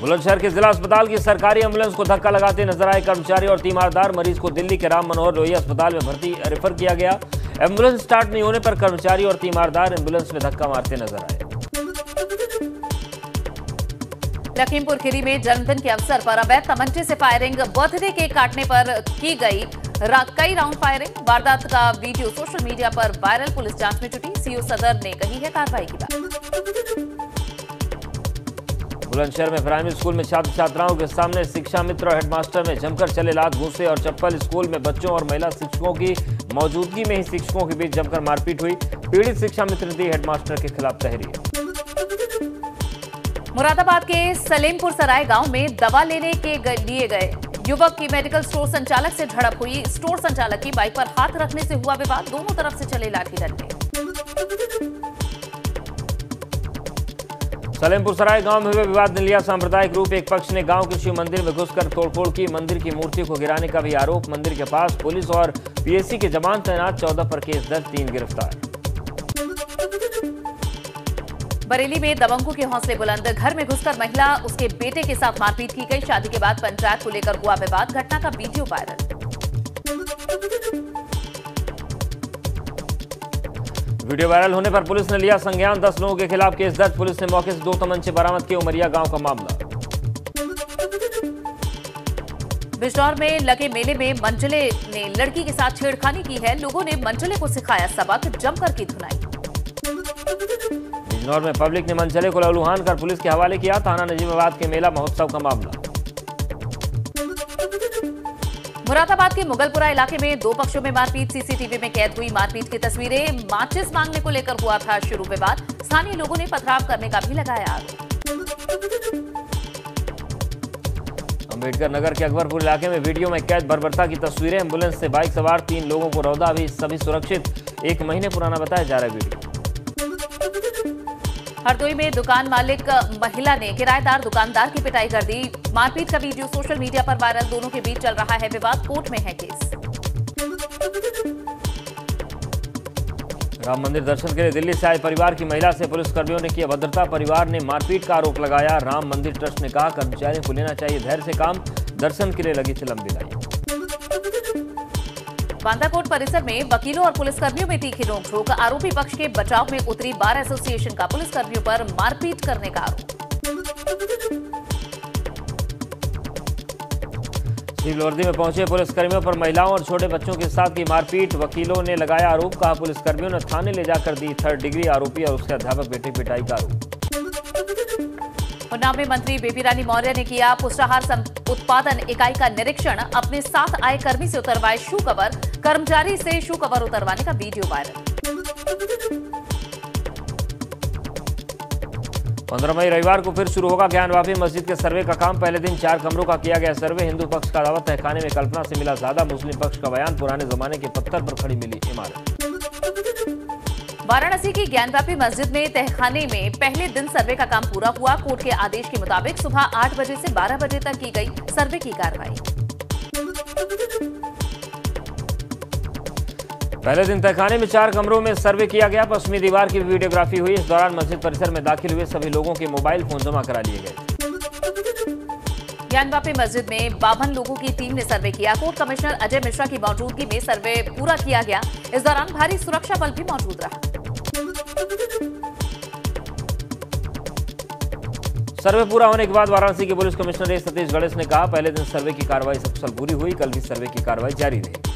बुलंदशहर के जिला अस्पताल की सरकारी एंबुलेंस को धक्का लगाते नज़र आए कर्मचारी और तीमारदार मरीज़ को दिल्ली के राम मनोहर लोहिया अस्पताल में भर्ती रेफर किया गया। एंबुलेंस स्टार्ट नहीं होने पर कर्मचारी और तीमारदार एंबुलेंस में धक्का मारते नज़र आए। लखीमपुर खीरी में जन्मदिन के अवसर पर अवैध तमंचे से फायरिंग बर्थडे केक काटने पर की गई रा, कई राउंड फायरिंग। वारदात का वीडियो सोशल मीडिया पर वायरल पुलिस जाँच में जुटी। सीओ सदर ने कही है कार्रवाई की बात। बुलंदशहर में प्राइमरी स्कूल में छात्र छात्राओं के सामने शिक्षा मित्र और हेडमास्टर में जमकर चले लात घूसे और चप्पल स्कूल में बच्चों और महिला शिक्षकों की मौजूदगी में ही शिक्षकों के बीच जमकर मारपीट हुई। पीड़ित शिक्षा मित्र ने दी हेडमास्टर के खिलाफ तहरीर। मुरादाबाद के सलेमपुर सराय गाँव में दवा लेने के लिए गए। युवक की मेडिकल स्टोर संचालक से झड़प हुई। स्टोर संचालक की बाइक पर हाथ रखने से हुआ विवाद। दोनों तरफ़ से चले लाठी डंडे। सलेमपुर सराय गाँव में हुए विवाद ने लिया सांप्रदायिक रूप। एक पक्ष ने गाँव के शिव मंदिर में घुसकर तोड़फोड़ की। मंदिर की मूर्ति को गिराने का भी आरोप। मंदिर के पास पुलिस और पीएससी के जवान तैनात। चौदह पर केस दर्ज, तीन गिरफ़्तार। बरेली में दबंगों के हौसले बुलंद। घर में घुसकर महिला, उसके बेटे के साथ मारपीट की गई। शादी के बाद पंचायत को लेकर हुआ विवाद। घटना का वीडियो वायरल। वीडियो वायरल होने पर पुलिस ने लिया संज्ञान। दस लोगों के खिलाफ केस दर्ज। पुलिस ने मौके से दो तमंचे बरामद किए। उमरिया गाँव का मामला। बिजनौर में लगे मेले में मंजले ने लड़की के साथ छेड़खानी की है। लोगों ने मंजले को सिखाया सबक जमकर की धुनाई। बिजनौर में पब्लिक ने मंचले को लहलुहान कर पुलिस के हवाले किया। थाना नजीबाबाद के मेला महोत्सव का मामला। मुरादाबाद के मुगलपुरा इलाके में दो पक्षों में मारपीट, सीसीटीवी में कैद हुई मारपीट की तस्वीरें। माचिस मांगने को लेकर हुआ था शुरू विवाद। स्थानीय लोगों ने पथराव करने का भी लगाया आरोप। अंबेडकर नगर के अकबरपुर इलाके में वीडियो में कैद बर्बरता की तस्वीरें। एंबुलेंस से बाइक सवार तीन लोगों को रौदा। अभी सभी सुरक्षित। एक महीने पुराना बताया जा रहा है वीडियो। हरदोई में दुकान मालिक, महिला ने किराएदार दुकानदार की पिटाई कर दी। मारपीट का वीडियो सोशल मीडिया पर वायरल। दोनों के बीच चल रहा है विवाद। कोर्ट में है केस। राम मंदिर दर्शन के लिए दिल्ली से आए परिवार की महिला से पुलिस कर्मियों ने की अभद्रता परिवार ने मारपीट का आरोप लगाया। राम मंदिर ट्रस्ट ने कहा, कर्मचारियों को लेना चाहिए धैर्य से काम। दर्शन के लिए लगी थी लंबी लाइन। बांदाकोट परिसर में वकीलों और पुलिसकर्मियों में तीखी नोकझोंक आरोपी पक्ष के बचाव में उतरी बार एसोसिएशन का पुलिसकर्मियों पर मारपीट करने का आरोप। सिविलवर्दी में पहुँचे पुलिसकर्मियों पर महिलाओं और छोटे बच्चों के साथ की मारपीट। वकीलों ने लगाया आरोप कहा पुलिसकर्मियों ने थाने ले जाकर दी थर्ड डिग्री आरोपी और उसके अध्यापक बेटे पिटाई का आरोप। उन्नाव में मंत्री बेबी रानी मौर्य ने किया पुष्टाहार उत्पादन इकाई का निरीक्षण। अपने साथ आए कर्मी से उतरवाए शू कवर कर्मचारी से शू कवर उतरवाने का वीडियो वायरल। पंद्रह मई रविवार को फिर शुरू होगा ज्ञानवापी मस्जिद के सर्वे का काम। पहले दिन चार कमरों का किया गया सर्वे। हिंदू पक्ष का दावा तहखाने में कल्पना से मिला ज़्यादा मुस्लिम पक्ष का बयान पुराने जमाने के पत्थर पर खड़ी मिली इमारत। वाराणसी की ज्ञानव्यापी मस्जिद में तहखाने में पहले दिन सर्वे का काम पूरा हुआ। कोर्ट के आदेश के मुताबिक सुबह आठ बजे से बारह बजे तक की गई सर्वे की कार्रवाई। पहले दिन तहखाने में चार कमरों में सर्वे किया गया पश्चिमी दीवार की वीडियोग्राफी हुई। इस दौरान मस्जिद परिसर में दाखिल हुए सभी लोगों के मोबाइल फ़ोन जमा करा लिए गए। ज्ञानवापी मस्जिद में बावन लोगों की टीम ने सर्वे किया। कोर्ट कमिश्नर अजय मिश्रा की मौजूदगी में सर्वे पूरा किया गया। इस दौरान भारी सुरक्षा बल भी मौजूद रहा। सर्वे पूरा होने के बाद वाराणसी के पुलिस कमिश्नर सतीश गणेश ने कहा पहले दिन सर्वे की कार्रवाई सकुशल पूरी हुई कल भी सर्वे की कार्रवाई जारी रहेगी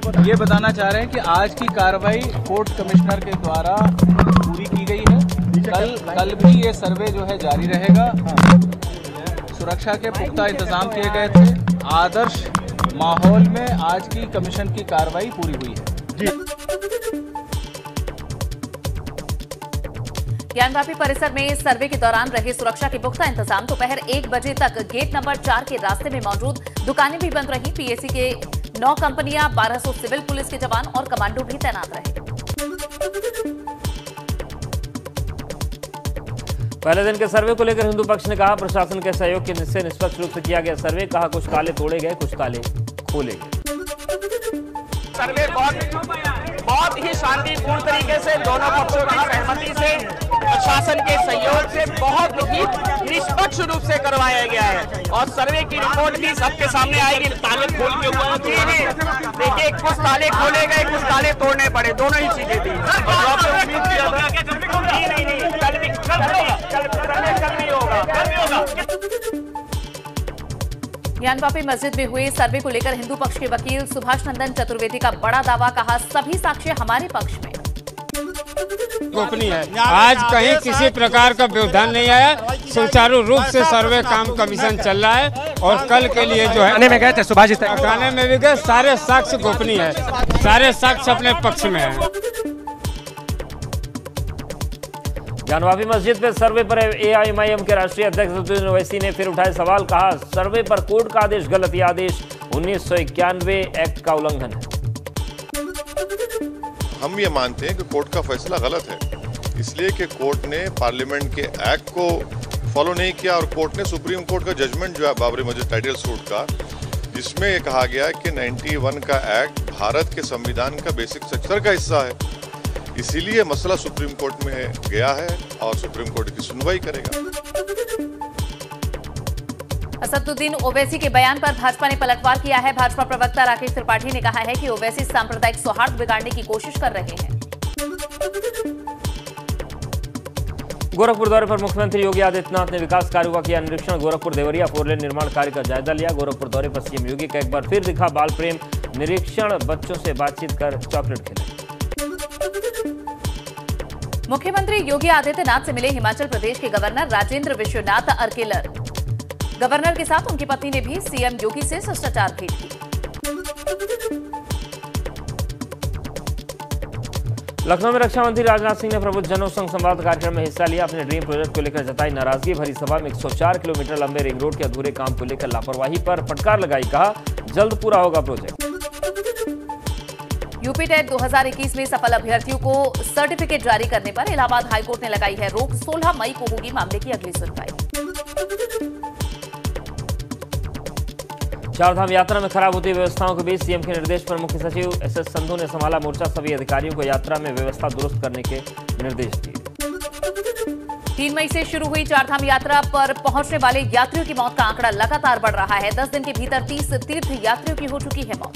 ये बताना चाह रहे हैं कि आज की कार्रवाई कोर्ट कमिश्नर के द्वारा पूरी की गई है। कल कल भी ये सर्वे जो है जारी रहेगा। सुरक्षा के पुख्ता इंतज़ाम किए गए थे। आदर्श माहौल में आज की कमीशन की कार्रवाई पूरी हुई है। ज्ञानवापी परिसर में सर्वे के दौरान रहे सुरक्षा के पुख्ता इंतज़ाम दोपहर एक बजे तक गेट नंबर चार के रास्ते में मौजूद दुकानें भी बंद रही। पीएसी के नौ कंपनियाँ 1200 सिविल पुलिस के जवान और कमांडो भी तैनात रहे। पहले दिन के सर्वे को लेकर हिंदू पक्ष ने कहा प्रशासन के सहयोग के से निष्पक्ष रूप से किया गया सर्वे। कहा कुछ ताले तोड़े गए कुछ ताले खोले गए। सर्वे बहुत बहुत ही शांतिपूर्ण तरीके से दोनों पक्षों की सहमति से प्रशासन के सहयोग से बहुत निष्पक्ष रूप से करवाया गया है। और सर्वे की रिपोर्ट भी सबके सामने आएगी। ताले खोल के जी जी। देखिए कुछ ताले खोले गए कुछ ताले तोड़ने पड़े। दोनों ही चीज़ें थी। और जो आपने उम्मीद किया था नहीं नहीं नहीं कल भी कल कल कल कल नहीं होगा कल नहीं होगा ज्ञानवापी मस्जिद में हुए सर्वे को लेकर हिंदू पक्ष के वकील सुभाष नंदन चतुर्वेदी का बड़ा दावा कहा सभी साक्ष्य हमारे पक्ष में गोपनीय है। आज कहीं किसी प्रकार का व्यवधान नहीं आया। सुचारू रूप से सर्वे काम कमीशन चल रहा है और कल के लिए जो है थाने में गए थे सुभाष जी थाने में भी गए सारे साक्ष्य गोपनीय है। सारे साक्ष्य अपने पक्ष में है। जानवाबी मस्जिद पे सर्वे पर एआईएमआईएम के राष्ट्रीय अध्यक्ष असदुद्दीन ओवैसी ने फिर उठाए सवाल कहा सर्वे पर कोर्ट का आदेश गलत ये आदेश उन्नीस सौ इक्यानवे एक्ट का उल्लंघन है। हम ये मानते हैं कि कोर्ट का फैसला गलत है इसलिए कि कोर्ट ने पार्लियामेंट के एक्ट को फॉलो नहीं किया और कोर्ट ने सुप्रीम कोर्ट का जजमेंट जो है बाबरी मस्जिद टाइटल सूट का, जिसमें ये कहा गया कि 91 का एक्ट भारत के संविधान का बेसिक स्ट्रक्चर का हिस्सा है। इसीलिए मसला सुप्रीम कोर्ट में गया है और सुप्रीम कोर्ट की सुनवाई करेगा। असदुद्दीन ओवैसी के बयान पर भाजपा ने पलटवार किया है। भाजपा प्रवक्ता राकेश त्रिपाठी ने कहा है कि ओवैसी सांप्रदायिक सौहार्द बिगाड़ने की कोशिश कर रहे हैं। गोरखपुर दौरे पर मुख्यमंत्री योगी आदित्यनाथ ने विकास कार्यों का किया निरीक्षण। गोरखपुर देवरिया फोरलेन निर्माण कार्य का जायजा लिया। गोरखपुर दौरे पर सीएम योगी का एक बार फिर दिखा बाल प्रेम निरीक्षण, बच्चों से बातचीत कर चॉकलेट खिलाई मुख्यमंत्री योगी आदित्यनाथ से मिले हिमाचल प्रदेश के गवर्नर राजेंद्र विश्वनाथ अर्केलर। गवर्नर के साथ उनकी पत्नी ने भी सीएम योगी से शिष्टाचार भेंट की। लखनऊ में रक्षा मंत्री राजनाथ सिंह ने प्रबुद्ध जनों संघ संवाद कार्यक्रम में हिस्सा लिया। अपने ड्रीम प्रोजेक्ट को लेकर जताई नाराज़गी भरी सभा में 104 किलोमीटर लंबे रिंग रोड के अधूरे काम को लेकर लापरवाही पर फटकार लगाई, कहा, जल्द पूरा होगा प्रोजेक्ट। यूपी टेट 2021 में सफल अभ्यर्थियों को सर्टिफिकेट जारी करने पर इलाहाबाद हाईकोर्ट ने लगाई है रोक। 16 मई को होगी मामले की अगली सुनवाई। चारधाम यात्रा में खराब होती व्यवस्थाओं के बीच सीएम के निर्देश पर मुख्य सचिव एस एस संधू ने संभाला मोर्चा। सभी अधिकारियों को यात्रा में व्यवस्था दुरुस्त करने के निर्देश दिए। तीन मई से शुरू हुई चारधाम यात्रा पर पहुँचने वाले यात्रियों की मौत का आंकड़ा लगातार बढ़ रहा है। दस दिन के भीतर तीस तीर्थ यात्रियों की हो चुकी है मौत।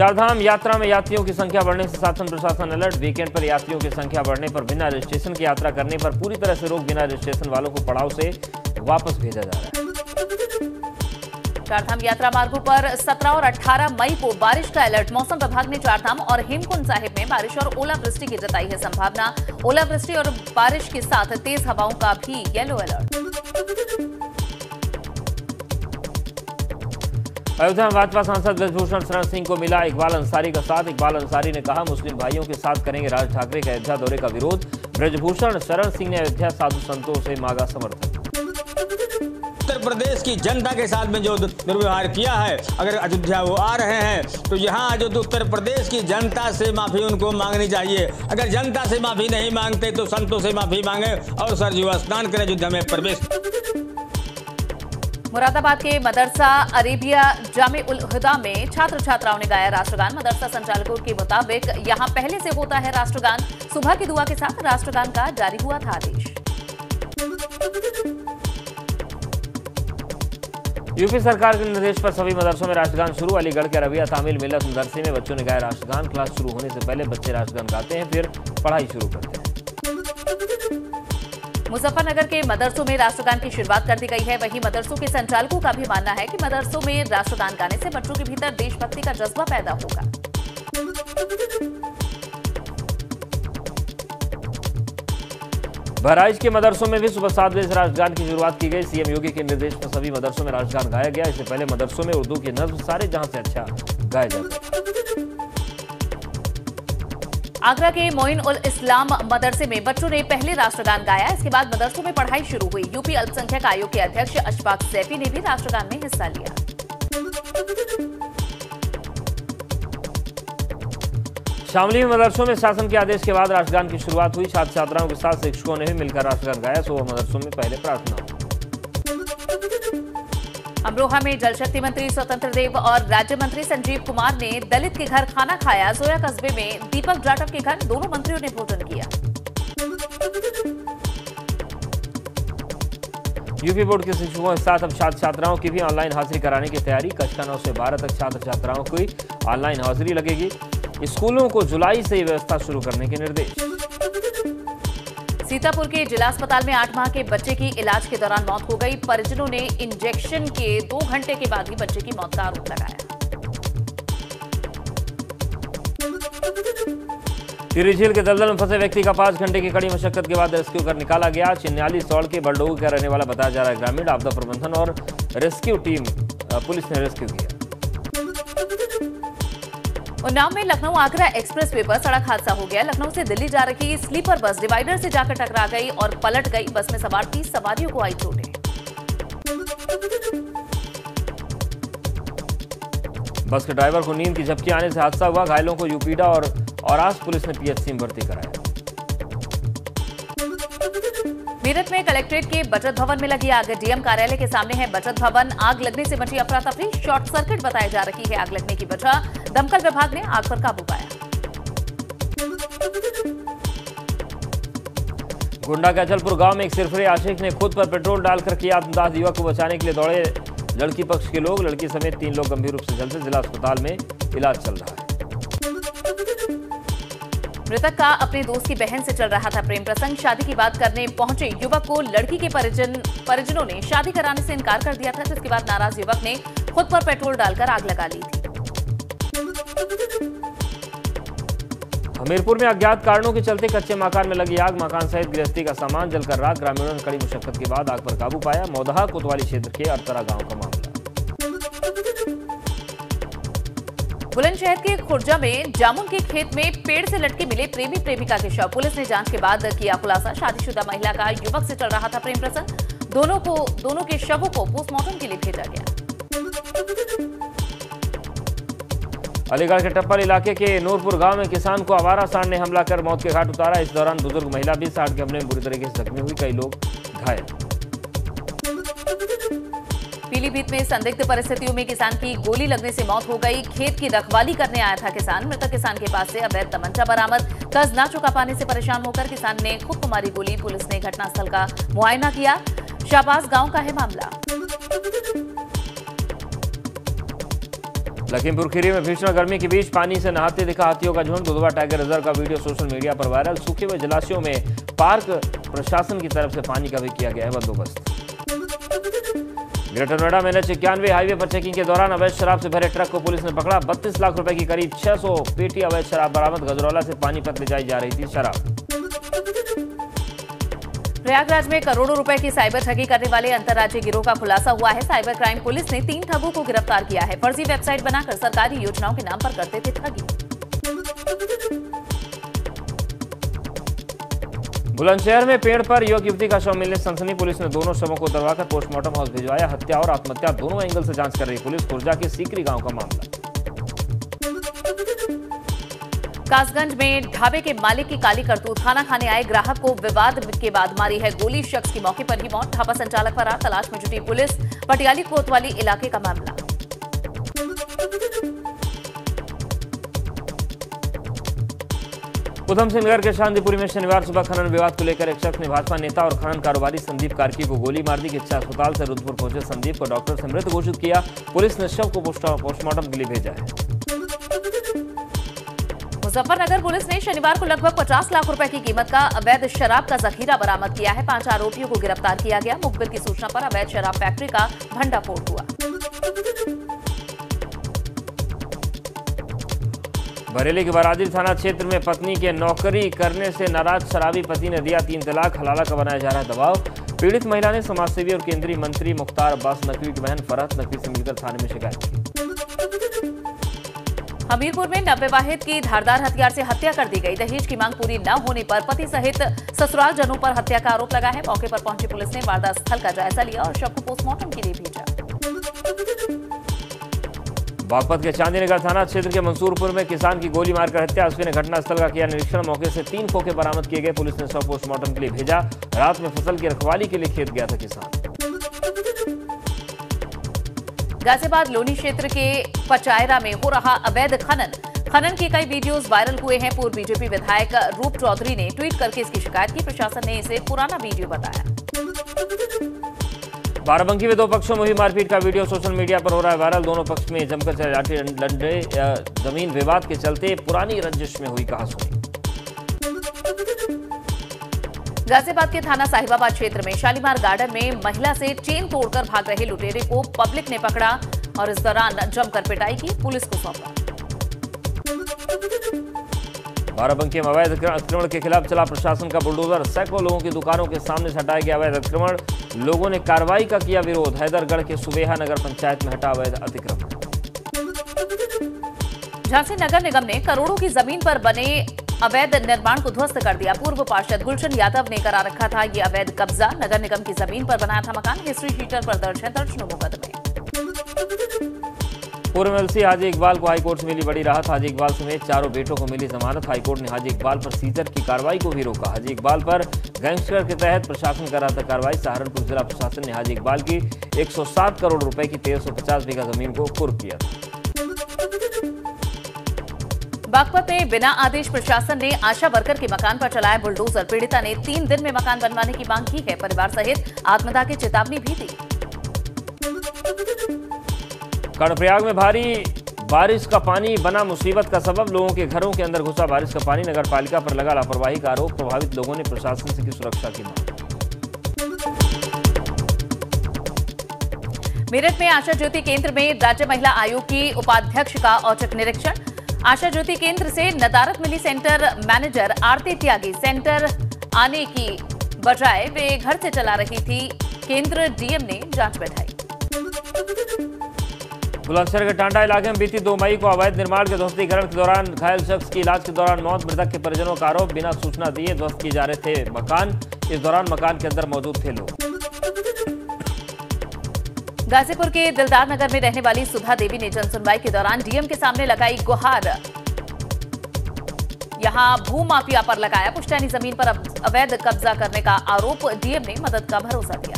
चारधाम यात्रा में यात्रियों की संख्या बढ़ने से शासन प्रशासन अलर्ट। वीकेंड पर यात्रियों की संख्या बढ़ने पर बिना रजिस्ट्रेशन की यात्रा करने पर पूरी तरह से रोक बिना रजिस्ट्रेशन वालों को पड़ाव से वापस भेजा जा रहा है। चारधाम यात्रा मार्गों पर 17 और 18 मई को बारिश का अलर्ट। मौसम विभाग ने चारधाम और हेमकुंड साहिब में बारिश और ओलावृष्टि की जताई है संभावना। ओलावृष्टि और बारिश के साथ तेज हवाओं का भी येलो अलर्ट। अयोध्या में भाजपा सांसद ब्रजभूषण शरण सिंह को मिला इकबाल अंसारी का साथ। इकबाल अंसारी ने कहा, मुस्लिम भाइयों के साथ करेंगे राज ठाकरे के अयोध्या दौरे का विरोध। ब्रजभूषण शरण सिंह ने अयोध्या साधु संतों से मांगा समर्थन। उत्तर प्रदेश की जनता के साथ में जो दुर्व्यवहार किया है, अगर अयोध्या वो आ रहे हैं तो यहाँ जो उत्तर प्रदेश की जनता से माफ़ी उनको मांगनी चाहिए। अगर जनता से माफ़ी नहीं मांगते तो संतों से माफ़ी मांगे और सरजू स्नान करें, अयोध्या में प्रवेश। मुरादाबाद के मदरसा अरेबिया जामे उल हुदा में छात्र छात्राओं ने गाया राष्ट्रगान। मदरसा संचालकों के मुताबिक यहाँ पहले से होता है राष्ट्रगान। सुबह की दुआ के साथ राष्ट्रगान का जारी हुआ था आदेश। यूपी सरकार के निर्देश पर सभी मदरसों में राष्ट्रगान शुरू। अलीगढ़ के रबिया तामिल मिलत मदरसे में बच्चों ने गाया राष्ट्रगान। क्लास शुरू होने से पहले बच्चे राष्ट्रगान गाते हैं, फिर पढ़ाई शुरू करते हैं। मुजफ्फरनगर के मदरसों में राष्ट्रगान की शुरुआत कर दी गई है। वहीं मदरसों के संचालकों का भी मानना है कि मदरसों में राष्ट्रगान गाने से बच्चों के भीतर देशभक्ति का जज्बा पैदा होगा। बहराइच के मदरसों में भी सुबह सात बजे से राष्ट्रगान की शुरुआत की गई। सीएम योगी के निर्देश पर सभी मदरसों में राष्ट्रगान गाया गया। इससे पहले मदरसों में उर्दू की नज्म सारे जहाँ से अच्छा गाया जाता आगरा के मोइन उल इस्लाम मदरसे में बच्चों ने पहले राष्ट्रगान गाया। इसके बाद मदरसों में पढ़ाई शुरू हुई। यूपी अल्पसंख्यक आयोग के अध्यक्ष अशफाक सैफी ने भी राष्ट्रगान में हिस्सा लिया। शामली मदरसों में शासन के आदेश के बाद राष्ट्रगान की शुरुआत हुई। छात्र छात्राओं के साथ शिक्षकों ने भी मिलकर राष्ट्रगान गाया। सुबह मदरसों में पहले प्रार्थना अमरोहा में जल शक्ति मंत्री स्वतंत्र देव और राज्य मंत्री संजीव कुमार ने दलित के घर खाना खाया। जोया कस्बे में दीपक जाटव के घर दोनों मंत्रियों ने भोजन किया। यूपी बोर्ड के शिक्षकों के साथ अब छात्र छात्राओं की भी ऑनलाइन हाजिरी कराने की तैयारी। कक्षा नौ से बारह तक छात्र छात्राओं की ऑनलाइन हाजिरी लगेगी। स्कूलों को जुलाई से व्यवस्था शुरू करने के निर्देश। सीतापुर के जिला अस्पताल में आठ माह के बच्चे की इलाज के दौरान मौत हो गई। परिजनों ने इंजेक्शन के दो घंटे के बाद ही बच्चे की मौत का आरोप लगाया। तिरी झील के दलदल में फंसे व्यक्ति का पाँच घंटे की कड़ी मशक्कत के बाद रेस्क्यू कर निकाला गया। चिन्याली सौड़ के बलडोग का रहने वाला बताया जा रहा है ग्रामीण आपदा प्रबंधन और रेस्क्यू टीम पुलिस ने रेस्क्यू किया। उन्नाव में लखनऊ आगरा एक्सप्रेस वे पर सड़क हादसा हो गया। लखनऊ से दिल्ली जा रही स्लीपर बस डिवाइडर से जाकर टकरा गई और पलट गई। बस में सवार तीस सवारियों को आई चोटें। बस के ड्राइवर को नींद की झपकी आने से हादसा हुआ। घायलों को यूपीडा और औरास पुलिस ने पीएचसी में भर्ती कराया। मेरठ में कलेक्ट्रेट के बचत भवन में लगी आग। डीएम कार्यालय के सामने है बचत भवन। आग लगने से मची अफरा तफरी। शॉर्ट सर्किट बताई जा रही है आग लगने की वजह। दमकल विभाग ने आग पर काबू पाया। गुंडा के अचलपुर गाँव में एक सिरफरे आशिक ने खुद पर पेट्रोल डालकर किया आत्मदाह युवक को बचाने के लिए दौड़े लड़की पक्ष के लोग। लड़की समेत तीन लोग गंभीर रूप से झलसे जिला अस्पताल में इलाज चल रहा है। मृतक का अपने दोस्त की बहन से चल रहा था प्रेम प्रसंग। शादी की बात करने पहुँचे युवक को लड़की के परिजन परिजनों ने शादी कराने से इनकार कर दिया था जिसके बाद नाराज़ युवक ने खुद पर पेट्रोल डालकर आग लगा ली थी। हमीरपुर में अज्ञात कारणों के चलते कच्चे मकान में लगी आग, मकान सहित गृहस्थी का सामान, जलकर राख ग्रामीणों ने कड़ी मुशक्कत के बाद आग पर काबू पाया। मौदहा, कोतवाली क्षेत्र के अरतरा गाँव का मामला। बुलंदशहर के खुर्जा में जामुन के खेत में पेड़ से लटके मिले प्रेमी प्रेमिका के शव। पुलिस ने जाँच के बाद किया खुलासा। शादीशुदा महिला का युवक से चल रहा था प्रेम प्रसंग। दोनों को, दोनों के शवों को पोस्टमार्टम के लिए भेजा गया। अलीगढ़ के टप्पल इलाके के नूरपुर गाँव में किसान को आवारा सांड ने हमला कर मौत के घाट उतारा। इस दौरान बुज़ुर्ग महिला भी सांड के हमले में बुरी तरीके से जख्मी हुई। कई लोग घायल। पीलीभीत में संदिग्ध परिस्थितियों में किसान की गोली लगने से मौत हो गई। खेत की रखवाली करने आया था किसान। मृतक किसान के पास से अवैध तमंचा बरामद। कर्ज ना चुका पाने से परेशान होकर किसान ने खुद को मारी गोली। पुलिस ने घटनास्थल का मुआयना किया। शाबाज गाँव का है मामला। लखीमपुर खीरी में भीषण गर्मी के बीच पानी से नहाते दिखा हाथियों का झुंड। दुधवा टाइगर रिज़र्व का वीडियो सोशल मीडिया पर वायरल। सूखे हुए जलाशयों में पार्क प्रशासन की तरफ़ से पानी का भी किया गया है बंदोबस्त। ग्रेटर नोएडा में इक्यानवे हाईवे पर चेकिंग के दौरान अवैध शराब से भरे ट्रक को पुलिस ने पकड़ा। बत्तीस लाख रुपए की करीब 600 पेटी अवैध शराब बरामद। गजरौला से पानीपत ले जाई जा रही थी शराब। प्रयागराज में करोड़ों रुपए की साइबर ठगी करने वाले अंतर्राज्यीय गिरोह का खुलासा हुआ है। साइबर क्राइम पुलिस ने तीन ठगों को गिरफ़्तार किया है। फर्जी वेबसाइट बनाकर सरकारी योजनाओं के नाम पर करते थे ठगी। बुलंदशहर में पेड़ पर युवक युवती का शव मिलने सनसनी पुलिस ने दोनों शवों को दबाकर पोस्टमार्टम हाउस भिजवाया। हत्या और आत्महत्या दोनों एंगल से जाँच कर रही पुलिस खुर्जा के सीकरी गाँव का मामला। कासगंज में ढाबे के मालिक की काली करतूत। खाना खाने आए ग्राहक को विवाद के बाद मारी है गोली। शख्स की मौके पर ही मौत। ढाबा संचालक फरार। तलाश में जुटी पुलिस। पटियाली कोतवाली इलाके का मामला। उधम सिंह नगर के शांतिपुरी में शनिवार सुबह खनन विवाद को लेकर एक शख्स ने भाजपा नेता और खनन कारोबारी संदीप कार्की को गोली मार दी। चिकित्सा अस्पताल से रुद्रपुर पहुँचे संदीप को डॉक्टर से मृत घोषित किया। पुलिस ने शव को पोस्टमार्टम के लिए भेजा है। मुजफ्फरनगर पुलिस ने शनिवार को लगभग 50 लाख रुपए की कीमत का अवैध शराब का जखीरा बरामद किया है। पाँच आरोपियों को गिरफ़्तार किया गया। मुखबिर की सूचना पर अवैध शराब फैक्ट्री का भंडाफोड़ हुआ। बरेली के बरादरी थाना क्षेत्र में पत्नी के नौकरी करने से नाराज़ शराबी पति ने दिया तीन तलाक। हलाला का बनाया जा रहा है दबाव। पीड़ित महिला ने समाजसेवी और केंद्रीय मंत्री मुख्तार अब्बास नकवी की बहन फरहत नकवी से मिलकर थाने में शिकायत की। हमीरपुर में नवविवाहित की धारदार हथियार से हत्या कर दी गई। दहेज की मांग पूरी न होने पर पति सहित ससुराल जनों पर हत्या का आरोप लगा है मौके पर पहुँची पुलिस ने वारदात स्थल का जायजा लिया और शव को पोस्टमार्टम के लिए भेजा। बागपत के चांदीनगर थाना क्षेत्र के मंसूरपुर में किसान की गोली मारकर हत्या। एसपी ने घटनास्थल का किया निरीक्षण। मौके से तीन खोखे बरामद किए गए। पुलिस ने शव पोस्टमार्टम के लिए भेजा। रात में फ़सल की रखवाली के लिए खेत गया था किसान। गाजियाबाद लोनी क्षेत्र के पचायरा में हो रहा अवैध खनन। खनन के कई वीडियोस वायरल हुए हैं। पूर्व बीजेपी विधायक रूप चौधरी ने ट्वीट करके इसकी शिकायत की। प्रशासन ने इसे पुराना वीडियो बताया। बाराबंकी में दो पक्षों में हुई मारपीट का वीडियो सोशल मीडिया पर हो रहा है वायरल। दोनों पक्ष में जमकर चले ज़मीन विवाद के चलते पुरानी रंजिश में हुई कहासुनी। गाजियाबाद के थाना साहिबाबाद क्षेत्र में शालीमार गार्डन में महिला से चेन तोड़कर भाग रहे लुटेरे को पब्लिक ने पकड़ा और इस दौरान जमकर पिटाई की पुलिस को सौंपा। बाराबंकी में अवैध अतिक्रमण के खिलाफ चला प्रशासन का बुलडोजर। सैकड़ों लोगों की दुकानों के सामने से हटाया गया अवैध अतिक्रमण। लोगों ने कार्रवाई का किया विरोध। हैदरगढ़ के सुबेहा नगर पंचायत में हटा अवैध अतिक्रमण। झांसी नगर निगम ने करोड़ों की ज़मीन पर बने अवैध निर्माण को ध्वस्त कर दिया। पूर्व पार्षद गुलशन यादव ने करा रखा था ये अवैध कब्जा। नगर निगम की ज़मीन पर बनाया था मकान। हिस्ट्री शीटर पर दर्ज है दर्जनों मुकदमे पूर्व एमएलसी हाजी इकबाल को हाईकोर्ट से मिली बड़ी राहत। हाजी इकबाल समेत चारों बेटों को मिली जमानत। हाईकोर्ट ने हाजी इकबाल पर सीजर की कार्रवाई को भी रोका। हाजी इकबाल पर गैंगस्टर के तहत प्रशासन कर रहा था कार्रवाई। सहारनपुर जिला प्रशासन ने हाजी इकबाल की 107 करोड़ रुपए की 1350 बीघा ज़मीन को कुर्क किया बागपत में बिना आदेश प्रशासन ने आशा वर्कर के मकान पर चलाया बुलडोजर। पीड़िता ने तीन दिन में मकान बनवाने की मांग की है। परिवार सहित आत्मदाह की चेतावनी भी दी। कर्णप्रयाग में भारी बारिश का पानी बना मुसीबत का सबब। लोगों के घरों के अंदर घुसा बारिश का पानी। नगर पालिका पर लगा लापरवाही का आरोप। प्रभावित लोगों ने प्रशासन से की सुरक्षा की मांग। मेरठ में आशा ज्योति केंद्र में राज्य महिला आयोग की उपाध्यक्ष का औचक निरीक्षण। आशा ज्योति केंद्र से नदारत मिली centre manager Aarti Tyagi. Centre आने की बजाय वे घर से चला रही थी। केंद्र डीएम ने जाँच बैठाई बुलंदशहर के टांडा इलाके में बीती दो मई को अवैध निर्माण के ध्वस्तीकरण के दौरान घायल शख्स की इलाज के दौरान मौत, मृतक के परिजनों का आरोप, बिना सूचना दिए ध्वस्त किए जा रहे थे मकान। इस दौरान मकान के अंदर मौजूद थे लोग। गाजीपुर के दिलदार नगर में रहने वाली सुधा देवी ने जनसुनवाई के दौरान डीएम के सामने लगाई गुहार। यहाँ भू माफिया पर लगाया पुश्तैनी ज़मीन पर अवैध कब्जा करने का आरोप, डीएम ने मदद का भरोसा दिया।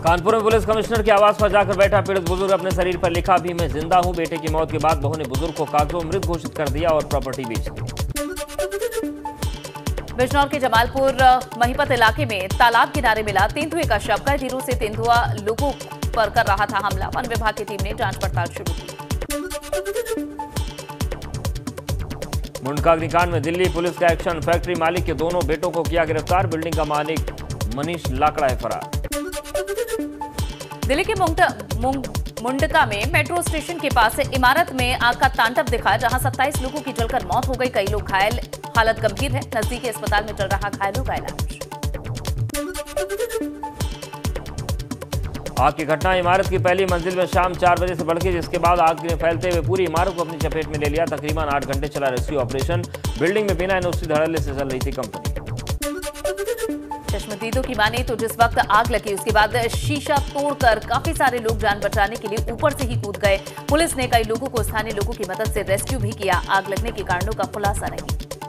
कानपुर में पुलिस कमिश्नर के आवास पर जाकर बैठा पीड़ित बुज़ुर्ग, अपने शरीर पर लिखा भी मैं ज़िंदा हूँ, बेटे की मौत के बाद बहू ने बुज़ुर्ग को कागजों मृत घोषित कर दिया और प्रॉपर्टी बेच दी। बिजनौर के जमालपुर महिपत इलाके में तालाब किनारे मिला तेंदुए का शव। कई दिनों से तेंदुआ लोगों पर कर रहा था हमला। वन विभाग की टीम ने जाँच पड़ताल शुरू की। मुंडका अग्निकांड में दिल्ली पुलिस का एक्शन। फैक्ट्री मालिक के दोनों बेटों को किया गिरफ़्तार। बिल्डिंग का मालिक मनीष लाकड़ा है फरार। दिल्ली के मुंगटा, मुंग, मुंडका में मेट्रो स्टेशन के पास इमारत में आग का तांडव दिखा जहाँ 27 लोगों की जलकर मौत हो गई। कई लोग घायल। हालत गंभीर है। नजदीकी अस्पताल में चल रहा घायलों का इलाज। आग की घटना इमारत की पहली मंजिल में शाम चार बजे से भड़की जिसके बाद आग ने फैलते हुए पूरी इमारत को अपनी चपेट में ले लिया। तकरीबन आठ घंटे चला रेस्क्यू ऑपरेशन बिल्डिंग में बिना एनओसी धड़ल्ले से चल रही थी कंपनी चश्मदीदों की माने तो जिस वक्त आग लगी, उसके बाद शीशा तोड़कर काफ़ी सारे लोग जान बचाने के लिए ऊपर से ही कूद गए। पुलिस ने कई लोगों को स्थानीय लोगों की मदद से रेस्क्यू भी किया। आग लगने के कारणों का खुलासा नहीं।